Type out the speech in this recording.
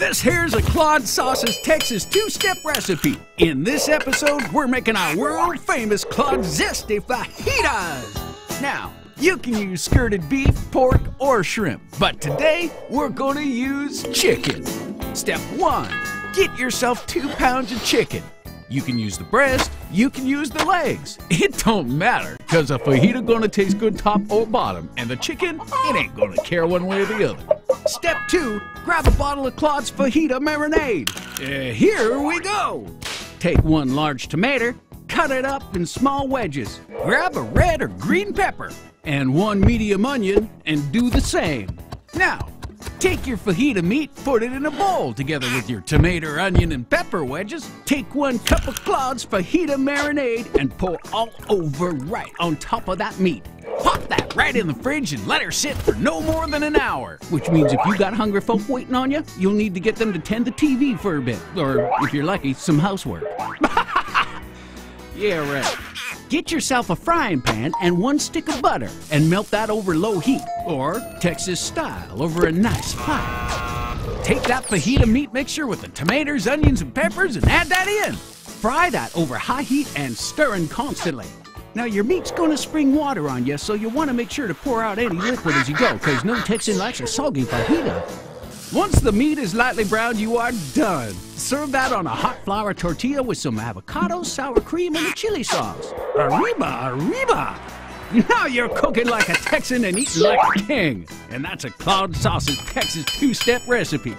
This here's a Claude's Sauces Texas two-step recipe. In this episode, we're making our world-famous Claude Zesty Fajitas. Now, you can use skirted beef, pork, or shrimp, but today we're gonna use chicken. Step one, get yourself two pounds of chicken. You can use the breast, you can use the legs. It don't matter, cause a fajita gonna taste good top or bottom, and the chicken, it ain't gonna care one way or the other. Step two, grab a bottle of Claude's fajita marinade. Uh, here we go. Take one large tomato, cut it up in small wedges. Grab a red or green pepper and one medium onion and do the same. Now, Take your fajita meat, put it in a bowl together with your tomato, onion, and pepper wedges. Take one cup of Claude's fajita marinade and pour all over right on top of that meat. Pop that right in the fridge and let her sit for no more than an hour. Which means if you got hungry folk waiting on you, you'll need to get them to tend the TV for a bit. Or, if you're lucky, some housework. yeah, right. Get yourself a frying pan and one stick of butter and melt that over low heat, or Texas style over a nice fire. Take that fajita meat mixture with the tomatoes, onions, and peppers and add that in. Fry that over high heat and stirring constantly. Now your meat's gonna spring water on you, so you wanna make sure to pour out any liquid as you go, cause no Texan likes a soggy fajita. Once the meat is lightly browned, you are done. Serve that on a hot flour tortilla with some avocado, sour cream, and a chili sauce. Arriba, arriba! Now you're cooking like a Texan and eating like a king. And that's a Claude's Sauces Texas two-step recipe.